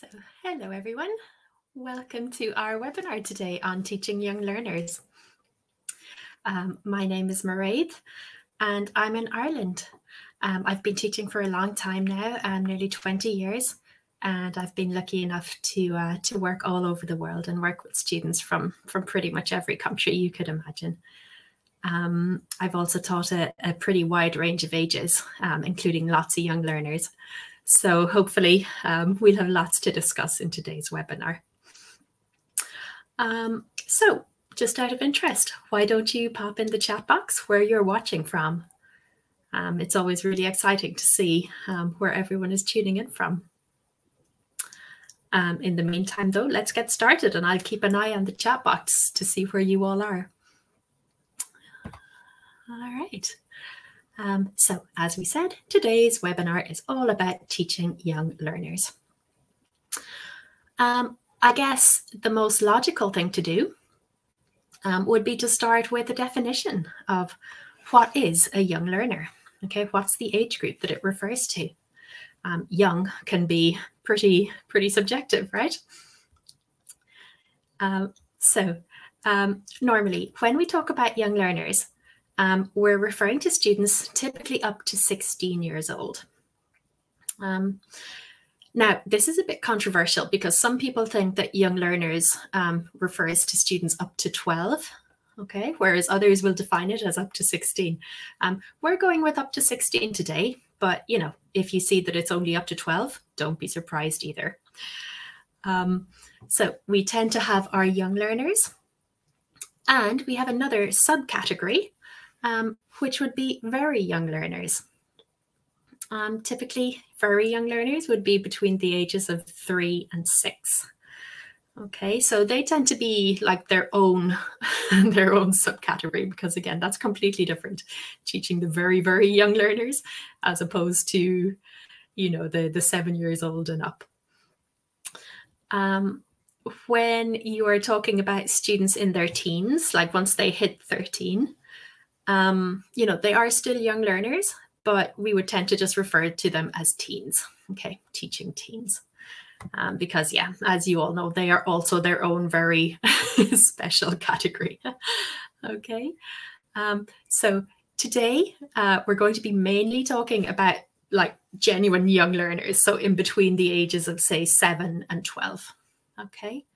So, hello everyone. Welcome to our webinar today on teaching young learners. Um, my name is Mairead and I'm in Ireland. Um, I've been teaching for a long time now, um, nearly 20 years, and I've been lucky enough to uh, to work all over the world and work with students from, from pretty much every country you could imagine. Um, I've also taught a, a, pretty wide range of ages, um, including lots of young learners. So hopefully um, we'll have lots to discuss in today's webinar. Um, so just out of interest, why don't you pop in the chat box where you're watching from? Um, it's always really exciting to see um, where everyone is tuning in from. Um, in the meantime, though, let's get started and I'll keep an eye on the chat box to see where you all are. All right. Um, so as we said, today's webinar is all about teaching young learners. Um, I guess the most logical thing to do um, would be to start with a definition of what is a young learner. Okay, what's the age group that it refers to? Um, young can be pretty pretty subjective, right? Um, so normally, when we talk about young learners, um, we're referring to students typically up to 16 years old. Um, now, this is a bit controversial because some people think that young learners um, refers to students up to 12, okay, whereas others will define it as up to 16. Um, we're going with up to 16 today, but you know, if you see that it's only up to 12, don't be surprised either. Um, so we tend to have our young learners and we have another subcategory um, which would be very young learners. Um, typically, very young learners would be between the ages of three and six. Okay, so they tend to be like their own their own subcategory because again, that's completely different. Teaching the very very young learners as opposed to, you know, the the seven years old and up. Um, when you are talking about students in their teens, like once they hit 13, um, you know, they are still young learners, but we would tend to just refer to them as teens, okay, teaching teens. Um, because, yeah, as you all know, they are also their own very special category. okay, um, so today uh, we're going to be mainly talking about like genuine young learners, so in between the ages of, say, 7 and 12. Okay,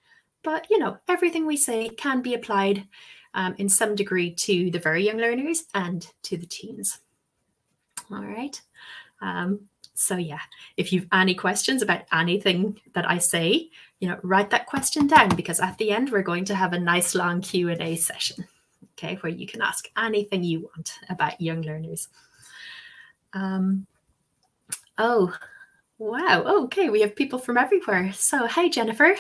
but you know, everything we say can be applied um, in some degree to the very young learners and to the teens. All right. Um, so yeah, if you've any questions about anything that I say, you know, write that question down because at the end we're going to have a nice long Q&A session, okay, where you can ask anything you want about young learners. Um, oh, wow. Okay, we have people from everywhere. So, hey, Jennifer.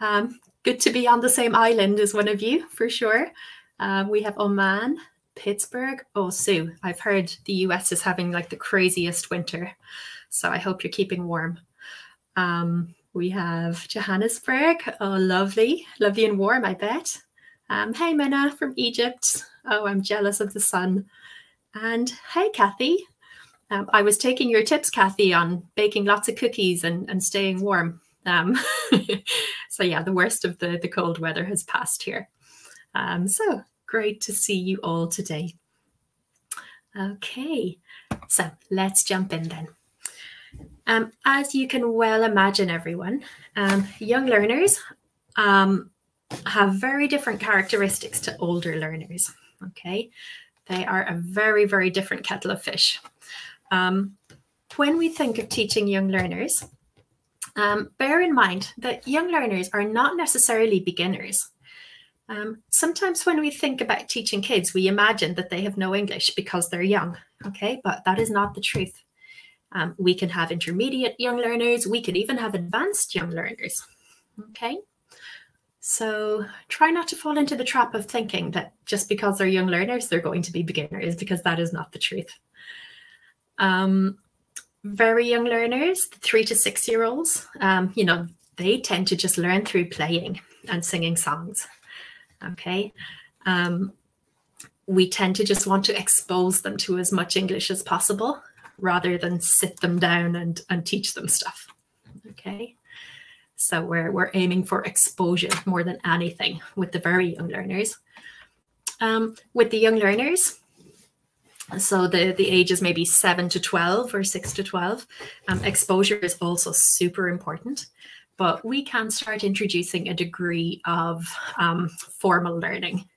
Um, good to be on the same island as one of you for sure. Um, we have Oman, Pittsburgh. Oh, Sue, I've heard the US is having like the craziest winter. So I hope you're keeping warm. Um, we have Johannesburg. Oh, lovely. Lovely and warm, I bet. Um, hey, Minna from Egypt. Oh, I'm jealous of the sun. And hey, Kathy. Um, I was taking your tips, Kathy, on baking lots of cookies and, and staying warm. Um, so yeah, the worst of the, the cold weather has passed here. Um, so great to see you all today. Okay, so let's jump in then. Um, as you can well imagine, everyone, um, young learners um, have very different characteristics to older learners. Okay, they are a very, very different kettle of fish. Um, when we think of teaching young learners, um, bear in mind that young learners are not necessarily beginners. Um, sometimes when we think about teaching kids, we imagine that they have no English because they're young, okay? But that is not the truth. Um, we can have intermediate young learners. We can even have advanced young learners, okay? So try not to fall into the trap of thinking that just because they're young learners, they're going to be beginners because that is not the truth. Um, very young learners, the three to six year olds, um, you know, they tend to just learn through playing and singing songs. Okay. Um, we tend to just want to expose them to as much English as possible rather than sit them down and, and teach them stuff. Okay. So we're, we're aiming for exposure more than anything with the very young learners. Um, with the young learners, so the, the age is maybe 7 to 12 or 6 to 12, um, exposure is also super important. But we can start introducing a degree of um, formal learning.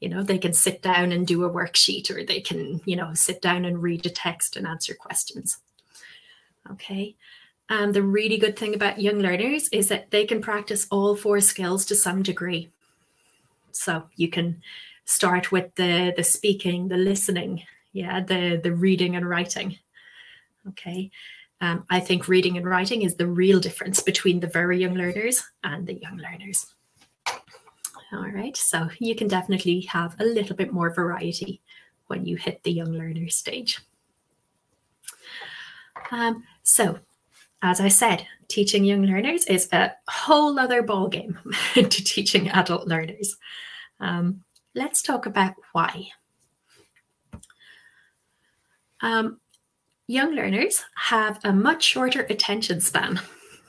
You know they can sit down and do a worksheet or they can you know sit down and read a text and answer questions. Okay. And the really good thing about young learners is that they can practice all four skills to some degree. So you can start with the the speaking the listening yeah the the reading and writing okay um, i think reading and writing is the real difference between the very young learners and the young learners all right, so you can definitely have a little bit more variety when you hit the young learner stage. Um, so, as I said, teaching young learners is a whole other ballgame to teaching adult learners. Um, let's talk about why. Um, young learners have a much shorter attention span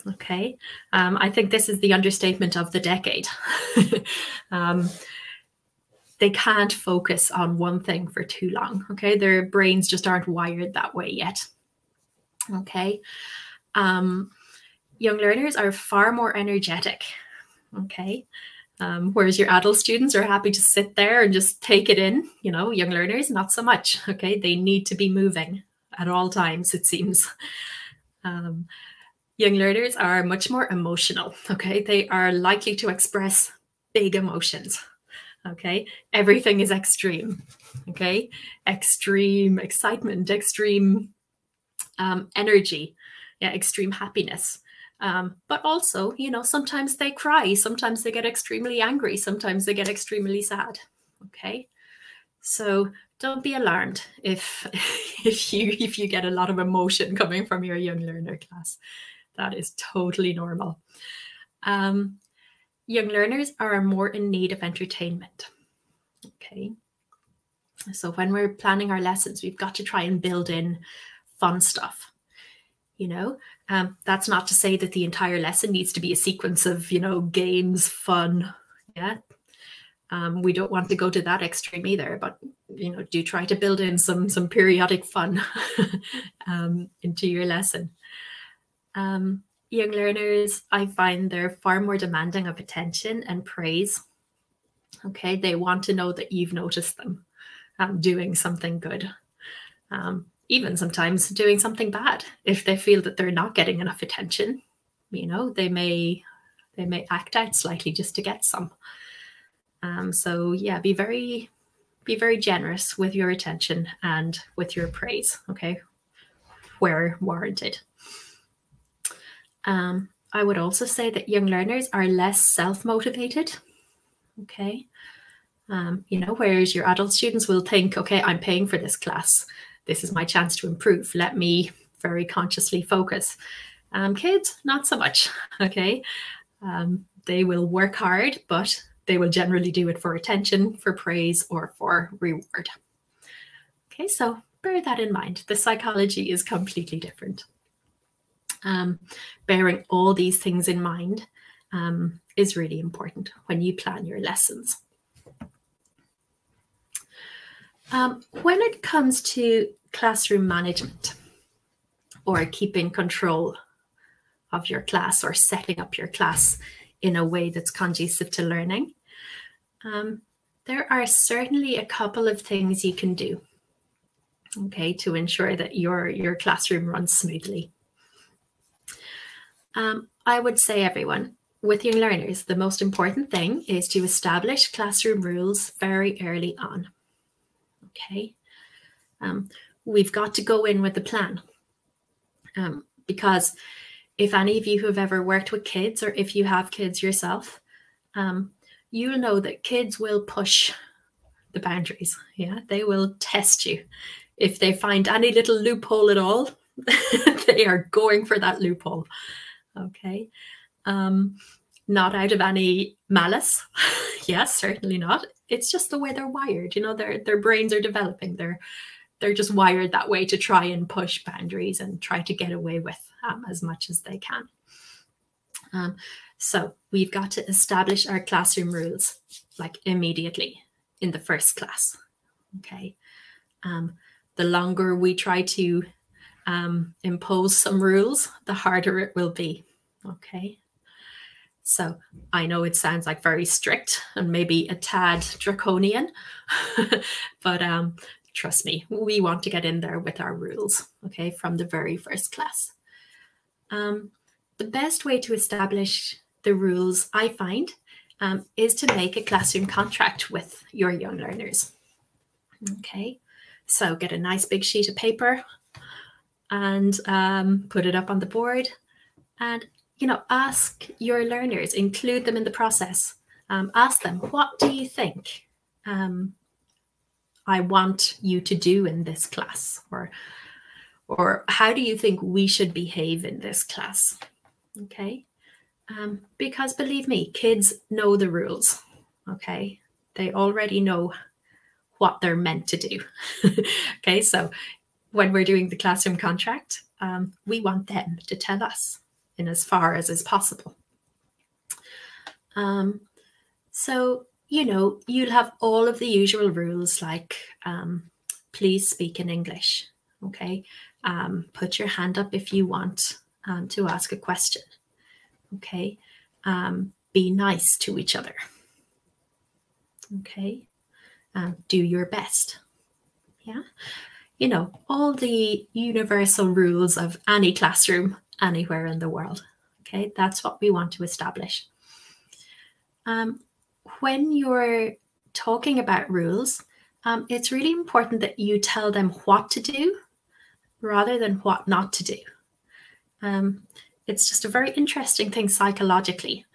Okay. Um, I think this is the understatement of the decade. um, they can't focus on one thing for too long. Okay. Their brains just aren't wired that way yet. Okay. Um, young learners are far more energetic. Okay. Um, whereas your adult students are happy to sit there and just take it in, you know, young learners, not so much. Okay. They need to be moving at all times, it seems. Um, young learners are much more emotional. Okay. They are likely to express big emotions. Okay. Everything is extreme. Okay. Extreme excitement, extreme um, energy, yeah, extreme happiness. Um, but also, you know, sometimes they cry, sometimes they get extremely angry, sometimes they get extremely sad. Okay. So don't be alarmed if if you if you get a lot of emotion coming from your young learner class. That is totally normal. Um, young learners are more in need of entertainment. Okay. So when we're planning our lessons, we've got to try and build in fun stuff. You know, um, that's not to say that the entire lesson needs to be a sequence of, you know, games, fun. Yeah. Um, we don't want to go to that extreme either, but you know, do try to build in some some periodic fun um, into your lesson. Um, young learners, I find they're far more demanding of attention and praise. Okay, they want to know that you've noticed them um, doing something good. Um, even sometimes doing something bad if they feel that they're not getting enough attention you know they may they may act out slightly just to get some um, so yeah be very be very generous with your attention and with your praise okay where warranted um, I would also say that young learners are less self-motivated. Okay. Um, you know, whereas your adult students will think, okay, I'm paying for this class. This is my chance to improve. Let me very consciously focus. Um, kids, not so much. Okay. Um, they will work hard, but they will generally do it for attention, for praise, or for reward. Okay, so bear that in mind. The psychology is completely different um, bearing all these things in mind um, is really important when you plan your lessons. Um, when it comes to classroom management or keeping control of your class or setting up your class in a way that's conducive to learning, um, there are certainly a couple of things you can do okay to ensure that your your classroom runs smoothly um, I would say, everyone, with young learners, the most important thing is to establish classroom rules very early on. Okay. Um, we've got to go in with a plan um, because if any of you who have ever worked with kids or if you have kids yourself, um, you'll know that kids will push the boundaries. Yeah, they will test you. If they find any little loophole at all, they are going for that loophole. Okay. Um, not out of any malice. yes, certainly not. It's just the way they're wired. You know, their their brains are developing. They're they're just wired that way to try and push boundaries and try to get away with um, as much as they can. Um, so we've got to establish our classroom rules like immediately in the first class. Okay. Um, the longer we try to um, impose some rules, the harder it will be. Okay. So I know it sounds like very strict and maybe a tad draconian, but um, trust me, we want to get in there with our rules, okay, from the very first class. Um, the best way to establish the rules, I find, um, is to make a classroom contract with your young learners. Okay, so get a nice big sheet of paper and um, put it up on the board and you know ask your learners include them in the process. Um, ask them what do you think um, i want you to do in this class? Or or how do you think we should behave in this class? Okay? Um, because believe me kids know the rules. Okay? They already know what they're meant to do. Okay? So when we're doing the classroom contract, um, we want them to tell us in as far as is possible. Um, so, you know, you'll have all of the usual rules like um, please speak in English, okay? Um, put your hand up if you want um, to ask a question, okay? Um, be nice to each other, okay? do your best, yeah? you know, all the universal rules of any classroom anywhere in the world. Okay, that's what we want to establish. Um, when you're talking about rules, um, it's really important that you tell them what to do rather than what not to do. Um, it's just a very interesting thing psychologically.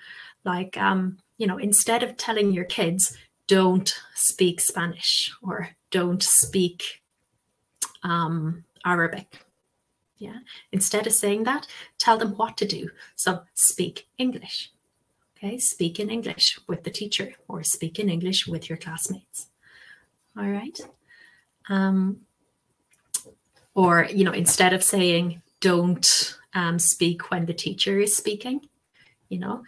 Like, um, you know, instead of telling your kids, don't speak Spanish or don't speak um, Arabic. Yeah. Instead of saying that, tell them what to do. So speak English. Okay. Speak in English with the teacher or speak in English with your classmates. All right. Um, or, you know, instead of saying don't um, speak when the teacher is speaking, you know,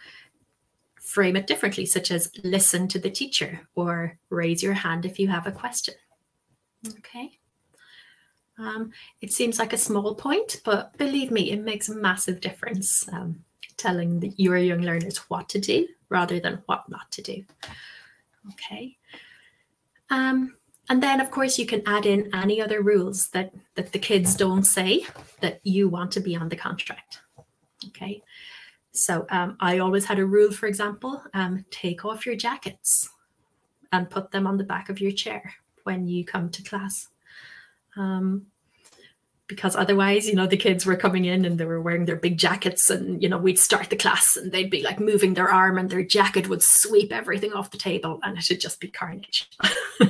frame it differently, such as listen to the teacher or raise your hand if you have a question. Okay. Um, it seems like a small point, but believe me, it makes a massive difference um, telling the, your young learners what to do rather than what not to do. Okay. Um, and then, of course, you can add in any other rules that, that the kids don't say that you want to be on the contract. Okay. So um, I always had a rule, for example, um, take off your jackets and put them on the back of your chair when you come to class um, because otherwise, you know, the kids were coming in and they were wearing their big jackets, and you know, we'd start the class and they'd be like moving their arm, and their jacket would sweep everything off the table, and it'd just be carnage.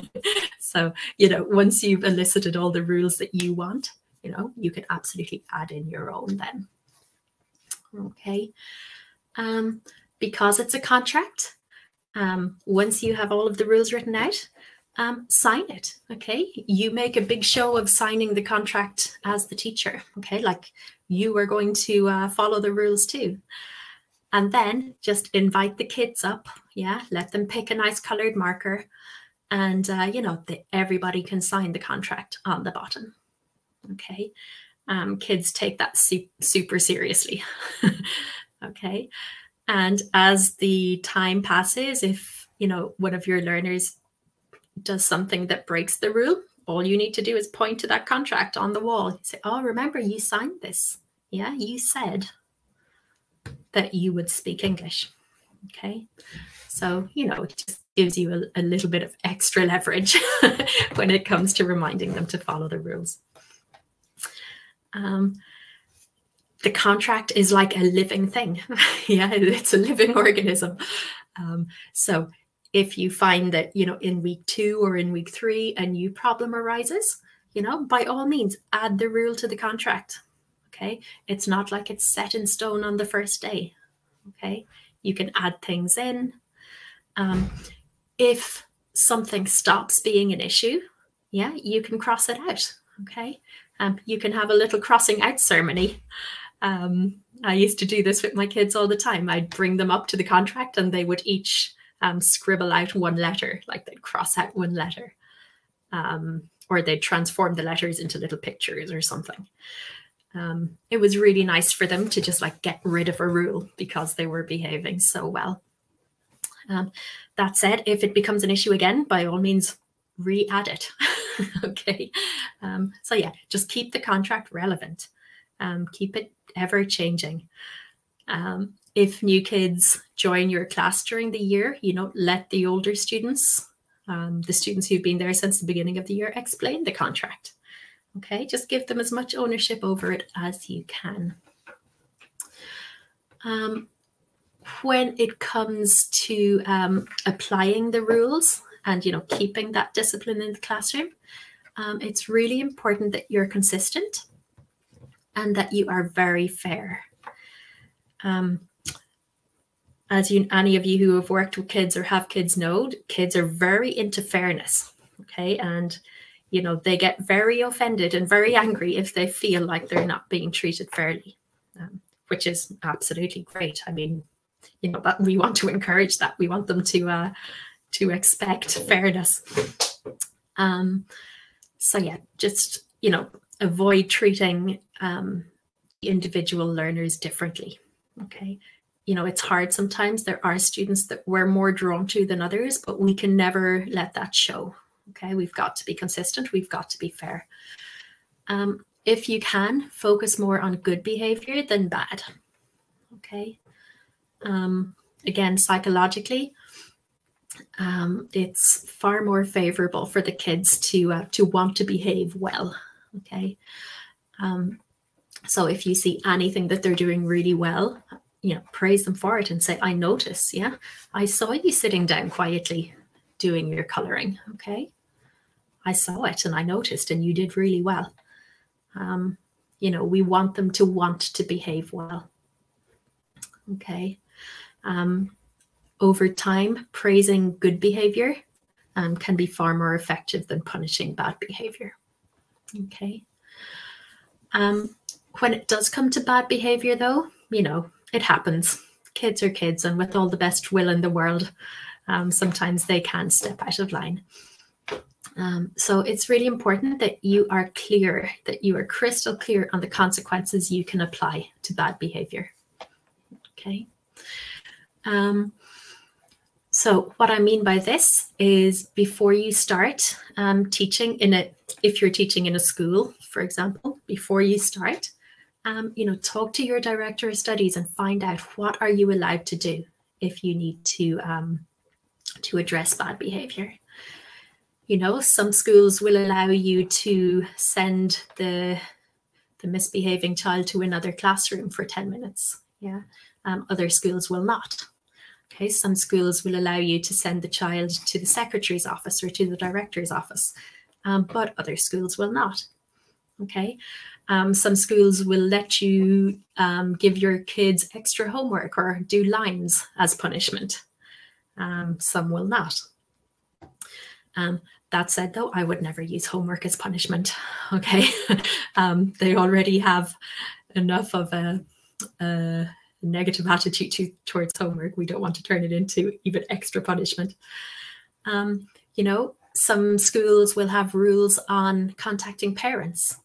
so, you know, once you've elicited all the rules that you want, you know, you can absolutely add in your own then. Okay. Um, because it's a contract, um, once you have all of the rules written out, um, sign it. Okay. You make a big show of signing the contract as the teacher. Okay. Like you are going to uh, follow the rules too. And then just invite the kids up. Yeah. Let them pick a nice colored marker. And, uh, you know, the, everybody can sign the contract on the bottom. Okay. Um, kids take that su super seriously. okay. And as the time passes, if, you know, one of your learners does something that breaks the rule, all you need to do is point to that contract on the wall. Say, oh, remember, you signed this. Yeah, you said that you would speak English. Okay. So, you know, it just gives you a, a little bit of extra leverage when it comes to reminding them to follow the rules. Um, the contract is like a living thing. yeah, it's a living organism. Um, so if you find that, you know, in week two or in week three, a new problem arises, you know, by all means, add the rule to the contract. Okay. It's not like it's set in stone on the first day. Okay. You can add things in. Um, if something stops being an issue, yeah, you can cross it out. Okay. Um, you can have a little crossing out ceremony Um, I used to do this with my kids all the time. I'd bring them up to the contract and they would each um, scribble out one letter, like they'd cross out one letter. Um, or they'd transform the letters into little pictures or something. Um, it was really nice for them to just like get rid of a rule because they were behaving so well. Um, that said, if it becomes an issue again, by all means, re-add it. okay. Um, so yeah, just keep the contract relevant. Um, keep it ever changing. Um, if new kids join your class during the year, you know, let the older students, um, the students who've been there since the beginning of the year, explain the contract. Okay, just give them as much ownership over it as you can. Um, when it comes to um, applying the rules and you know keeping that discipline in the classroom, um, it's really important that you're consistent and that you are very fair. Um, as you, any of you who have worked with kids or have kids know, kids are very into fairness. Okay, and you know they get very offended and very angry if they feel like they're not being treated fairly, um, which is absolutely great. I mean, you know, but we want to encourage that. We want them to uh, to expect fairness. Um, so yeah, just you know, avoid treating um, individual learners differently. Okay, you know, it's hard sometimes. There are students that we're more drawn to than others, but we can never let that show. Okay, we've got to be consistent. We've got to be fair. Um, if you can, focus more on good behavior than bad. Okay. Um, again, psychologically, um, it's far more favorable for the kids to uh, to want to behave well. Okay. Um, so if you see anything that they're doing really well, you know, praise them for it and say, I notice, yeah, I saw you sitting down quietly doing your coloring. Okay. I saw it and I noticed, and you did really well. Um, you know, we want them to want to behave well. Okay. Um, over time, praising good behavior um, can be far more effective than punishing bad behavior. Okay. Um, when it does come to bad behavior, though, you know, it happens. Kids are kids, and with all the best will in the world, um, sometimes they can step out of line. Um, so it's really important that you are clear, that you are crystal clear on the consequences you can apply to bad behavior. Okay. Um, so what I mean by this is before you start um, teaching in a, if you're teaching in a school, for example, before you start, um, you know, talk to your director of studies and find out what are you allowed to do if you need to um, to address bad behavior. You know, some schools will allow you to send the the misbehaving child to another classroom for 10 minutes. Yeah. Um, other schools will not. Okay, some schools will allow you to send the child to the secretary's office or to the director's office, um, but other schools will not. Okay, um, some schools will let you um, give your kids extra homework or do lines as punishment. Um, some will not. Um, that said, though, I would never use homework as punishment. Okay, um, they already have enough of a, a negative attitude to, towards homework. We don't want to turn it into even extra punishment. Um, you know, some schools will have rules on contacting parents.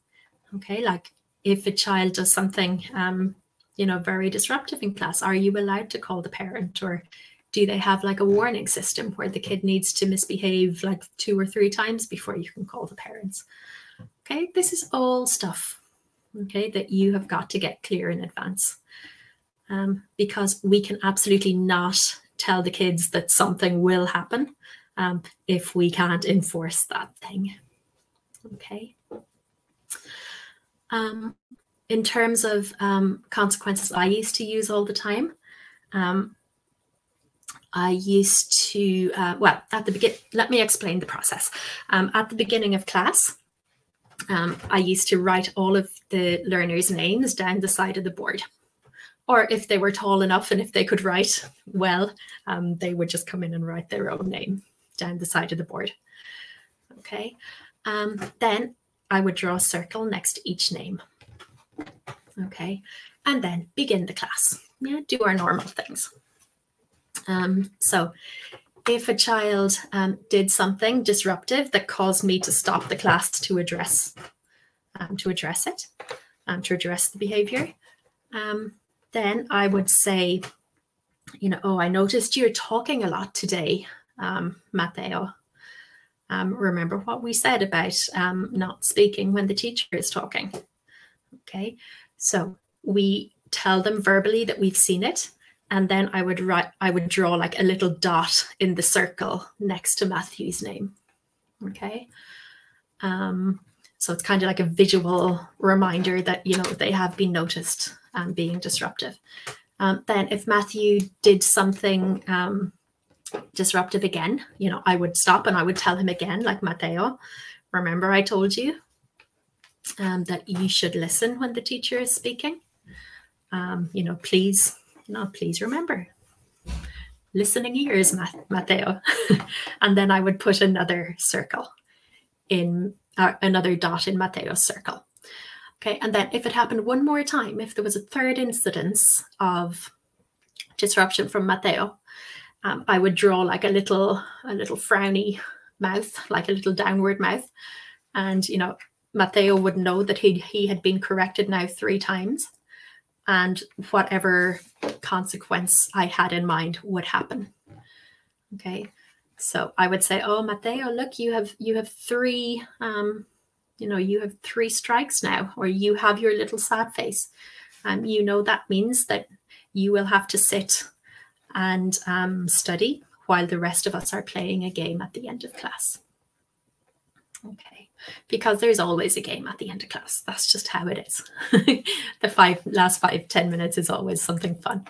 Okay, like if a child does something, um, you know, very disruptive in class, are you allowed to call the parent or do they have like a warning system where the kid needs to misbehave like two or three times before you can call the parents? Okay, this is all stuff, okay, that you have got to get clear in advance um, because we can absolutely not tell the kids that something will happen um, if we can't enforce that thing. Okay. Um, in terms of um, consequences I used to use all the time, um, I used to, uh, well, at the begin, let me explain the process. Um, at the beginning of class, um, I used to write all of the learners' names down the side of the board or if they were tall enough and if they could write well, um, they would just come in and write their own name down the side of the board. Okay, um, then I would draw a circle next to each name. Okay, and then begin the class. Yeah, do our normal things. Um, so if a child um, did something disruptive that caused me to stop the class to address um, to address it, um, to address the behavior, um, then I would say, you know, oh, I noticed you're talking a lot today, um, Matteo. Um, remember what we said about um, not speaking when the teacher is talking. Okay, so we tell them verbally that we've seen it and then I would write, I would draw like a little dot in the circle next to Matthew's name. Okay. Um, so it's kind of like a visual reminder that, you know, they have been noticed um, being disruptive. Um, then if Matthew did something um, disruptive again, you know, I would stop and I would tell him again, like Matteo, remember I told you um, that you should listen when the teacher is speaking. Um, you know, please now, please remember, listening ears, Matteo. and then I would put another circle in uh, another dot in Matteo's circle. Okay, and then if it happened one more time, if there was a third incidence of disruption from Matteo, um, I would draw like a little a little frowny mouth, like a little downward mouth, and you know Matteo would know that he he had been corrected now three times, and whatever consequence I had in mind would happen. Okay, so I would say, "Oh, Matteo, look, you have you have three, um, you know, you have three strikes now, or you have your little sad face. Um, you know that means that you will have to sit and um, study while the rest of us are playing a game at the end of class." Okay because there's always a game at the end of class. That's just how it is. the five last five ten minutes is always something fun.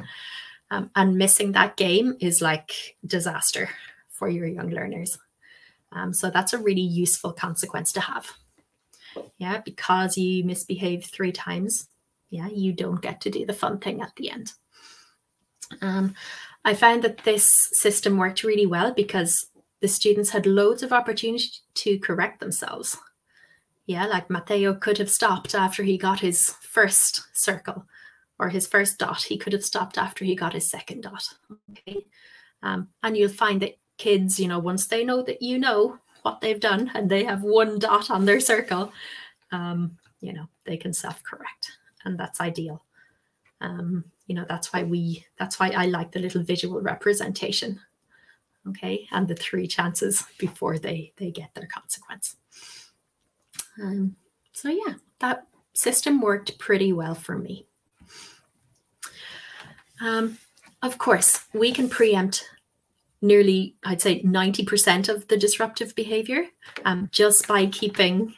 Um, and missing that game is like disaster for your young learners. Um, so that's a really useful consequence to have. Yeah, because you misbehave three times, yeah, you don't get to do the fun thing at the end. Um, I found that this system worked really well because the students had loads of opportunity to correct themselves. Yeah, like Matteo could have stopped after he got his first circle or his first dot. He could have stopped after he got his second dot. Okay. Um, and you'll find that kids, you know, once they know that you know what they've done and they have one dot on their circle, um, you know, they can self-correct. And that's ideal. Um, you know, that's why we, that's why I like the little visual representation okay, and the three chances before they, they get their consequence. Um, so yeah, that system worked pretty well for me. Um, of course, we can preempt nearly, I'd say 90% of the disruptive behavior um, just by keeping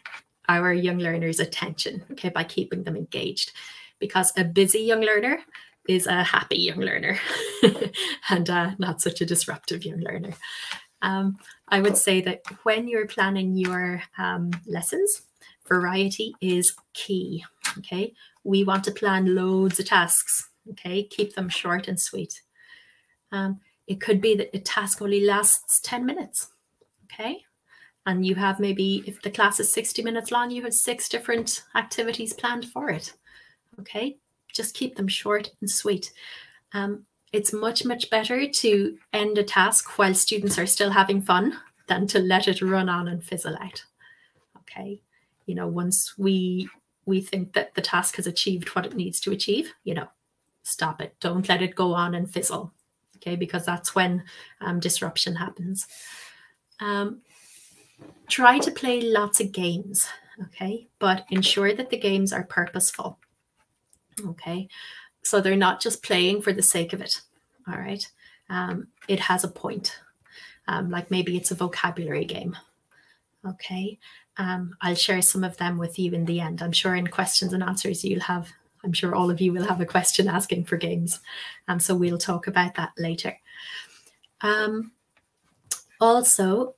our young learners' attention, okay, by keeping them engaged. Because a busy young learner is a happy young learner and uh, not such a disruptive young learner. Um, I would say that when you're planning your um, lessons, variety is key. Okay, we want to plan loads of tasks. Okay, keep them short and sweet. Um, it could be that a task only lasts 10 minutes. Okay, and you have maybe, if the class is 60 minutes long, you have six different activities planned for it. Okay, just keep them short and sweet. Um, it's much, much better to end a task while students are still having fun than to let it run on and fizzle out. Okay. You know, once we we think that the task has achieved what it needs to achieve, you know, stop it. Don't let it go on and fizzle. Okay, because that's when um, disruption happens. Um, try to play lots of games, okay, but ensure that the games are purposeful. Okay, so they're not just playing for the sake of it. All right, um, it has a point. Um, like maybe it's a vocabulary game. Okay, um, I'll share some of them with you in the end. I'm sure in questions and answers you'll have, I'm sure all of you will have a question asking for games. And so we'll talk about that later. Um, also,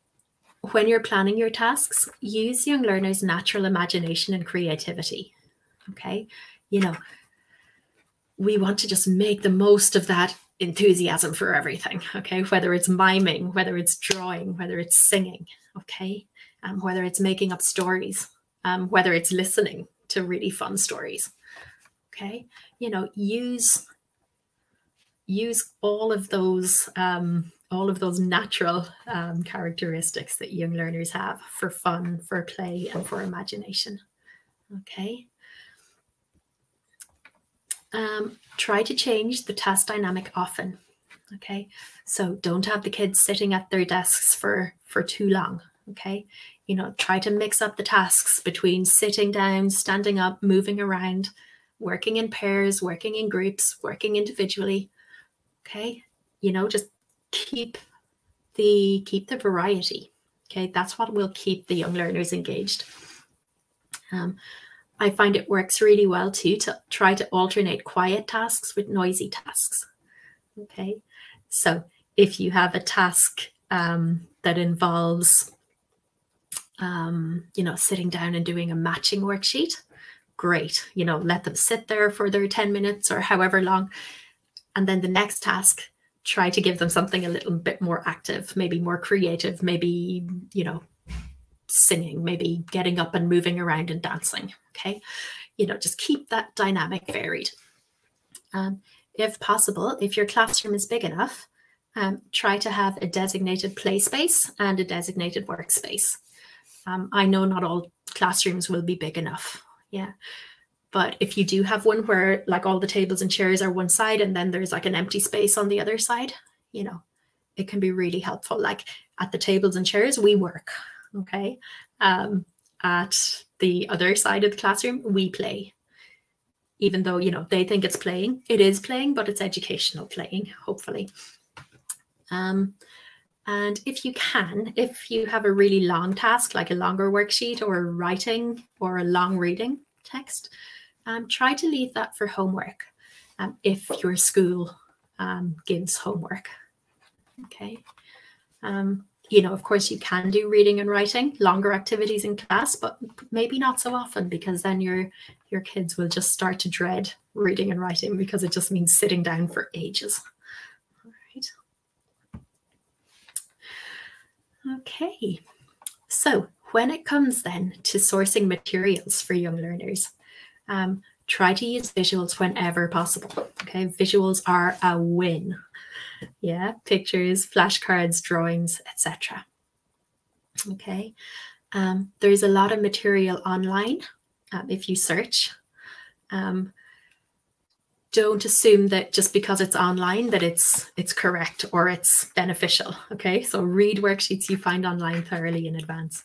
when you're planning your tasks, use young learners' natural imagination and creativity. Okay, you know, we want to just make the most of that enthusiasm for everything. Okay, whether it's miming, whether it's drawing, whether it's singing. Okay, um, whether it's making up stories, um, whether it's listening to really fun stories. Okay, you know, use use all of those um, all of those natural um, characteristics that young learners have for fun, for play, and for imagination. Okay. Um, try to change the task dynamic often. Okay, so don't have the kids sitting at their desks for for too long. Okay, you know, try to mix up the tasks between sitting down, standing up, moving around, working in pairs, working in groups, working individually. Okay, you know, just keep the keep the variety. Okay, that's what will keep the young learners engaged. Um, I find it works really well too to try to alternate quiet tasks with noisy tasks. Okay, so if you have a task um, that involves, um, you know, sitting down and doing a matching worksheet, great. You know, let them sit there for their 10 minutes or however long. And then the next task, try to give them something a little bit more active, maybe more creative, maybe, you know, singing, maybe getting up and moving around and dancing. Okay. You know, just keep that dynamic varied. Um, if possible, if your classroom is big enough, um, try to have a designated play space and a designated workspace. Um, I know not all classrooms will be big enough. Yeah. But if you do have one where like all the tables and chairs are one side and then there's like an empty space on the other side, you know, it can be really helpful. Like at the tables and chairs, we work. Okay. Um, at the other side of the classroom, we play. Even though you know they think it's playing it is playing but it's educational playing hopefully. Um, and if you can if you have a really long task like a longer worksheet or writing or a long reading text um, try to leave that for homework um, if your school um, gives homework. Okay? Um, you know, of course, you can do reading and writing, longer activities in class, but maybe not so often because then your your kids will just start to dread reading and writing because it just means sitting down for ages. All right. Okay. So when it comes then to sourcing materials for young learners, um, try to use visuals whenever possible. Okay, visuals are a win yeah, pictures, flashcards, drawings, etc. Okay, um, there's a lot of material online um, if you search. Um, don't assume that just because it's online that it's it's correct or it's beneficial. Okay, so read worksheets you find online thoroughly in advance.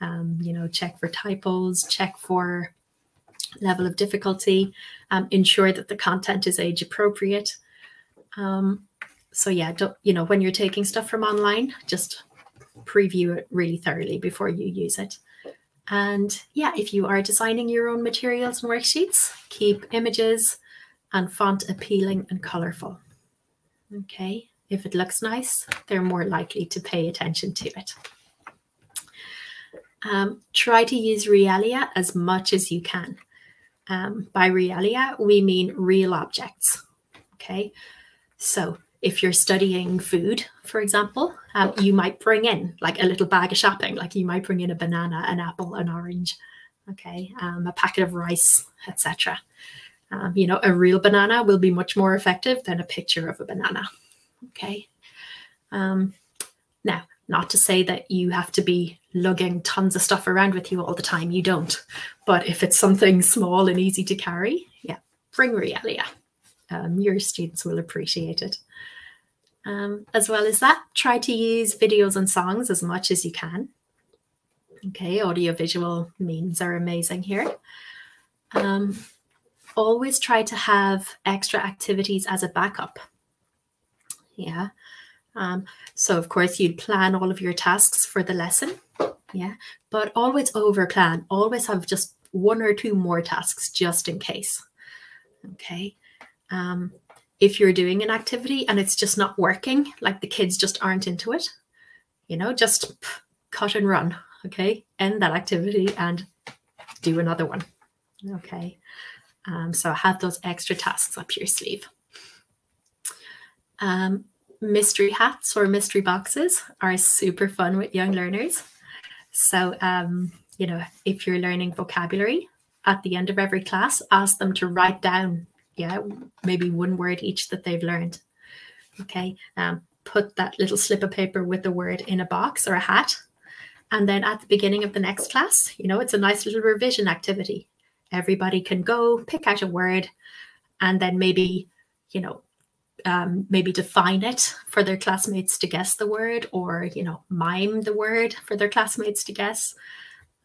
Um, you know, check for typos, check for level of difficulty, um, ensure that the content is age appropriate. Um, so yeah, you know, when you're taking stuff from online, just preview it really thoroughly before you use it. And yeah, if you are designing your own materials and worksheets, keep images and font appealing and colorful. Okay, if it looks nice, they're more likely to pay attention to it. Um, try to use realia as much as you can. Um, by realia, we mean real objects. Okay, so if you're studying food, for example, um, you might bring in like a little bag of shopping, like you might bring in a banana, an apple, an orange, okay, um, a packet of rice, etc. Um, you know, a real banana will be much more effective than a picture of a banana, okay. Um, now, not to say that you have to be lugging tons of stuff around with you all the time. You don't. But if it's something small and easy to carry, yeah, bring Realia um, your students will appreciate it. Um, as well as that, try to use videos and songs as much as you can. Okay, audiovisual means are amazing here. Um, always try to have extra activities as a backup. Yeah. Um, so of course you'd plan all of your tasks for the lesson. Yeah. But always over plan. Always have just one or two more tasks just in case. Okay. Um, if you're doing an activity and it's just not working, like the kids just aren't into it, you know, just cut and run. Okay. End that activity and do another one. Okay. Um, so have those extra tasks up your sleeve. Um, mystery hats or mystery boxes are super fun with young learners. So, um, you know, if you're learning vocabulary, at the end of every class, ask them to write down, yeah, maybe one word each that they've learned. Okay, um, put that little slip of paper with the word in a box or a hat. And then at the beginning of the next class, you know, it's a nice little revision activity. Everybody can go pick out a word and then maybe, you know, um, maybe define it for their classmates to guess the word or, you know, mime the word for their classmates to guess.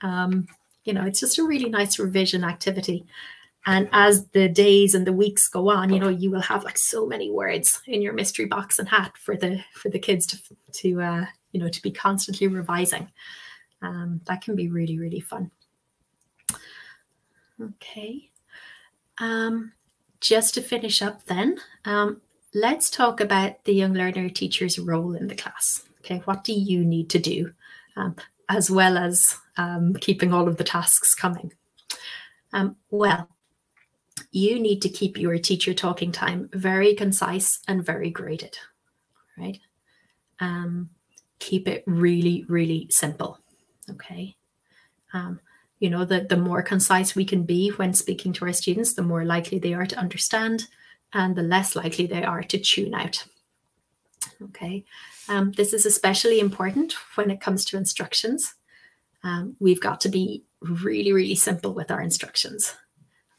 Um, you know, it's just a really nice revision activity. And as the days and the weeks go on, you know, you will have like so many words in your mystery box and hat for the for the kids to to uh, you know to be constantly revising. Um, that can be really really fun. Okay. Um, just to finish up, then, um, let's talk about the young learner teacher's role in the class. Okay, what do you need to do, um, as well as um, keeping all of the tasks coming? Um, well, you need to keep your teacher talking time very concise and very graded, right? Um, keep it really, really simple, okay? Um, you know, the, the more concise we can be when speaking to our students, the more likely they are to understand and the less likely they are to tune out. Okay, um, this is especially important when it comes to instructions. Um, we've got to be really, really simple with our instructions.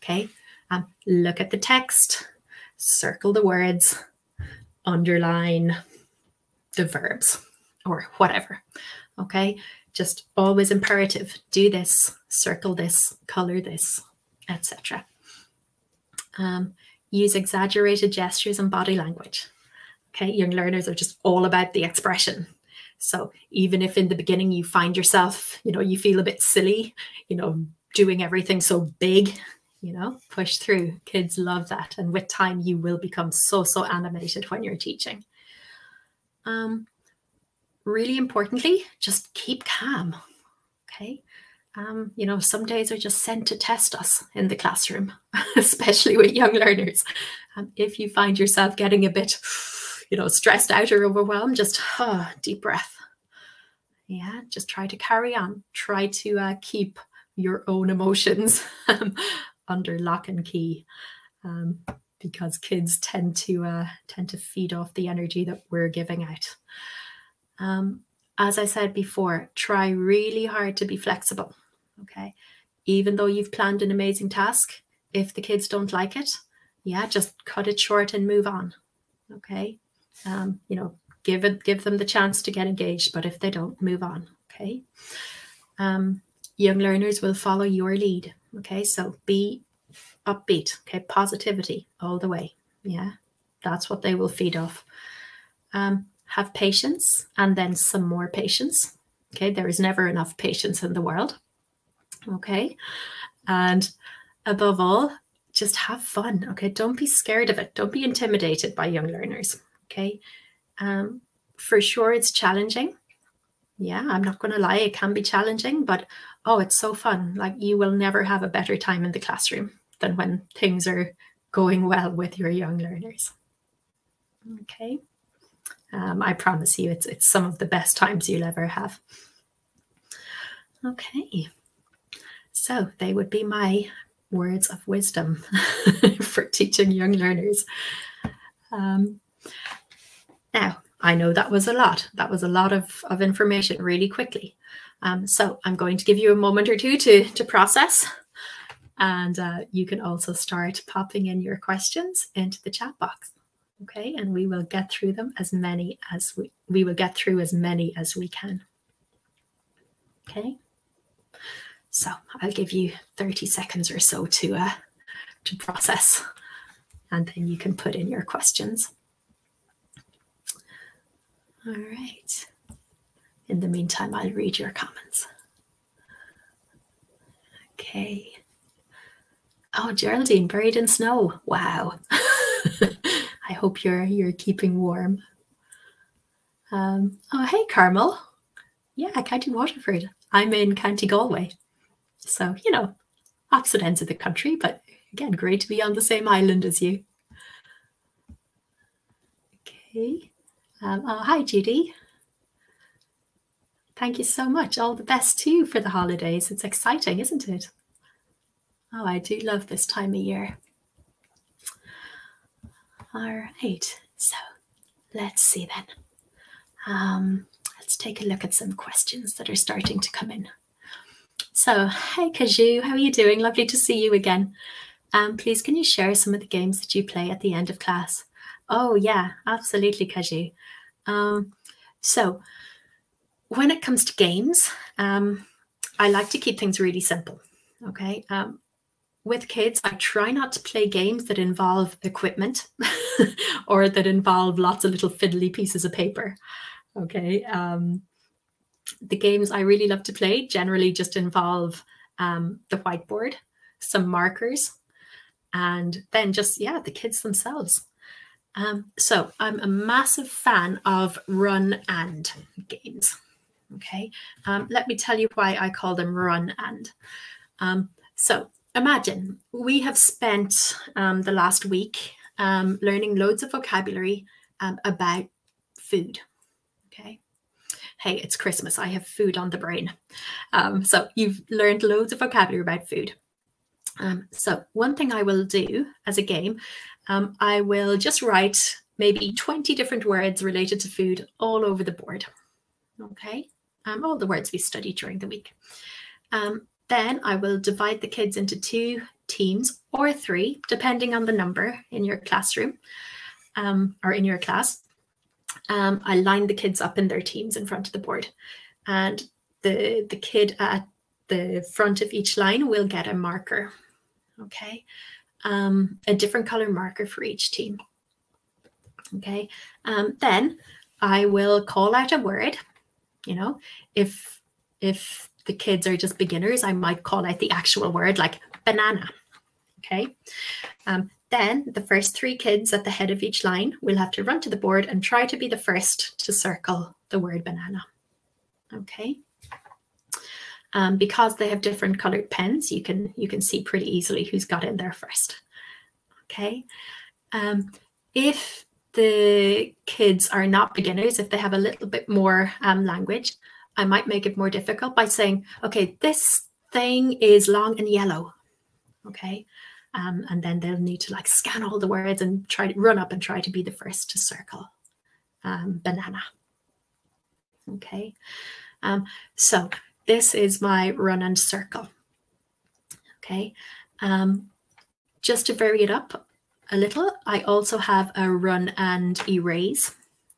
Okay, um, look at the text, circle the words, underline the verbs or whatever. Okay, just always imperative. Do this, circle this, color this, etc. Um, use exaggerated gestures and body language. Okay, young learners are just all about the expression. So even if in the beginning you find yourself, you know, you feel a bit silly, you know, doing everything so big, you know, push through. Kids love that. And with time, you will become so, so animated when you're teaching. Um, really importantly, just keep calm. Okay. Um, you know, some days are just sent to test us in the classroom, especially with young learners. Um, if you find yourself getting a bit, you know, stressed out or overwhelmed, just uh, deep breath. Yeah, just try to carry on. Try to uh, keep your own emotions um, under lock and key um, because kids tend to uh, tend to feed off the energy that we're giving out. Um, as I said before, try really hard to be flexible. Okay, even though you've planned an amazing task, if the kids don't like it, yeah, just cut it short and move on. Okay, um, you know, give it, give them the chance to get engaged, but if they don't, move on. Okay. Um, young learners will follow your lead. Okay, so be upbeat, okay, positivity all the way. Yeah, that's what they will feed off. Um, have patience and then some more patience. Okay, there is never enough patience in the world. Okay, and above all, just have fun. Okay, don't be scared of it. Don't be intimidated by young learners. Okay, um, for sure it's challenging. Yeah, I'm not going to lie, it can be challenging, but oh, it's so fun. Like you will never have a better time in the classroom than when things are going well with your young learners. Okay. Um, I promise you, it's, it's some of the best times you'll ever have. Okay. So they would be my words of wisdom for teaching young learners. Um, now, I know that was a lot. That was a lot of, of information really quickly. Um, so I'm going to give you a moment or two to, to process. And uh, you can also start popping in your questions into the chat box. Okay, and we will get through them as many as we, we will get through as many as we can. Okay, so I'll give you 30 seconds or so to, uh, to process and then you can put in your questions. All right. In the meantime, I'll read your comments. Okay. Oh, Geraldine, buried in snow. Wow. I hope you're you're keeping warm. Um, oh, hey, Carmel. Yeah, County Waterford. I'm in County Galway. So, you know, opposite ends of the country, but again, great to be on the same island as you. Okay. Um, oh, hi, Judy. Thank you so much. All the best too for the holidays. It's exciting, isn't it? Oh, I do love this time of year. All right, so let's see then. Um, let's take a look at some questions that are starting to come in. So, hey Kaju, how are you doing? Lovely to see you again. Um, please, can you share some of the games that you play at the end of class? Oh, yeah, absolutely, Kaju. Um, so, when it comes to games, um, I like to keep things really simple. Okay. Um, with kids, I try not to play games that involve equipment or that involve lots of little fiddly pieces of paper. Okay. Um, the games I really love to play generally just involve um, the whiteboard, some markers, and then just, yeah, the kids themselves. Um, so I'm a massive fan of run and games. Okay, um, let me tell you why I call them run and. Um, so imagine we have spent um, the last week um, learning loads of vocabulary um, about food. Okay. Hey, it's Christmas. I have food on the brain. So you've learned loads of vocabulary about food. Um, so one thing I will do as a game, um, I will just write maybe 20 different words related to food all over the board. Okay, um, all the words we studied during the week. Um, then I will divide the kids into two teams or three, depending on the number in your classroom um, or in your class. Um, I line the kids up in their teams in front of the board. And the, the kid at the front of each line will get a marker okay? Um, a different color marker for each team. Okay, um, then I will call out a word. You know, if if the kids are just beginners, I might call out the actual word like banana. Okay. Um, then the first three kids at the head of each line will have to run to the board and try to be the first to circle the word banana. Okay. Um, because they have different colored pens, you can you can see pretty easily who's got in there first. Okay. Um, if the kids are not beginners, if they have a little bit more um, language, I might make it more difficult by saying, okay, this thing is long and yellow. Okay. Um, and then they'll need to like scan all the words and try to run up and try to be the first to circle um, banana. Okay. Um, so this is my run and circle. Okay, um, just to vary it up a little, I also have a run and erase.